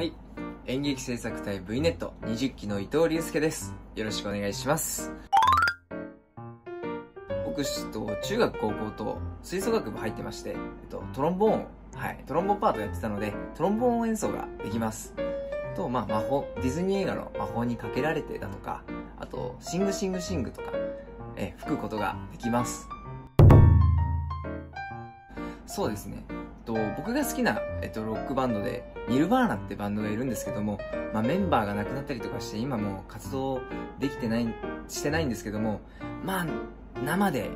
はい。演劇制作隊 V ネット20期の伊藤隆介です。よろしくお願いします。僕と中学高校と吹奏楽部入ってまして、えっと、トロンボーンはい。トロンボーンパートやってたのでトロンボーン演奏ができます。と、まあ、魔法ディズニー映画の魔法にかけられてだとかあとシングシングシングとかえ吹くことができます。そうですね。と僕が好きな、えっと、ロックバンドでニルバーナってバンドがいるんですけども、まあ、メンバーが亡くなったりとかして今もう活動できてないしてないんですけどもまあ生で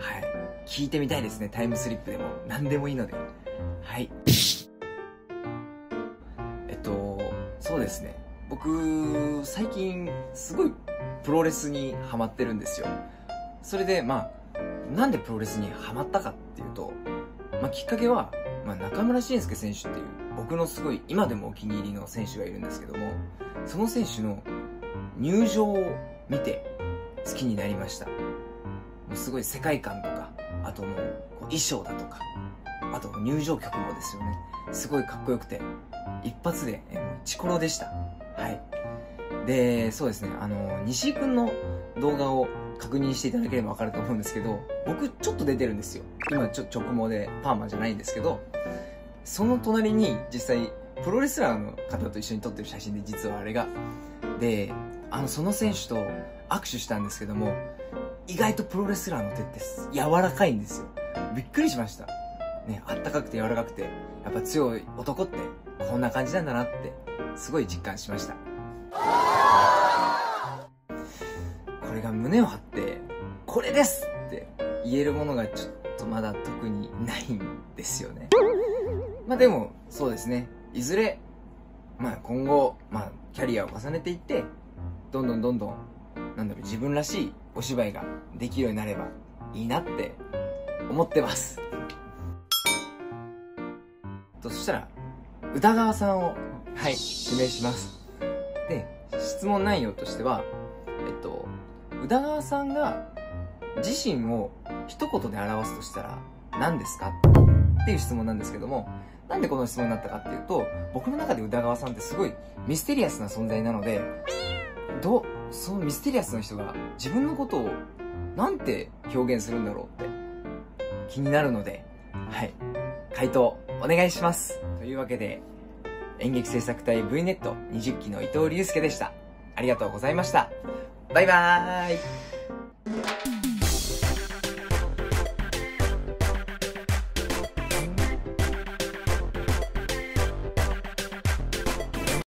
はい聞いてみたいですね。タイムスリップでも。何でもいいので。はい。えっとそうですね。僕最近すごいプロレスにハマってるんですよ。それでまあなんでプロレスにハマったかっていうと、まあ、きっかけはまあ、中村慎介選手っていう僕のすごい今でもお気に入りの選手がいるんですけどもその選手の入場を見て好きになりました。もうすごい世界観とかあともう衣装だとかあと入場曲もですよね。すごいかっこよくて一発でえもうチコロでした。はい。でそうですね。あの西井君の動画を確認していただければ分かると思うんですけど僕ちょっと出てるんですよ。今ちょ直毛でパーマじゃないんですけどその隣に実際プロレスラーの方と一緒に撮ってる写真で実はあれが。であのその選手と握手したんですけども意外とプロレスラーの手って柔らかいんですよ。びっくりしました。ねあったかくて柔らかくてやっぱ強い男ってこんな感じなんだなってすごい実感しました。言えるものがちょっとまだ特にないんですよね。まあでもそうですね。いずれまあ今後、まあ、キャリアを重ねていってどんどんどんどんなんだろう自分らしいお芝居ができるようになればいいなって思ってます。とそしたら歌川さんをはい指名します。で質問内容としてはえっと宇田川さんが自身を一言で表すとしたら何ですか？っていう質問なんですけどもなんでこの質問になったかっていうと僕の中で宇田川さんってすごいミステリアスな存在なのでどうそのミステリアスな人が自分のことをなんて表現するんだろうって気になるのではい回答お願いします。というわけで演劇制作隊 V ネット20期の伊藤隆介でした。ありがとうございました。バイバーイ。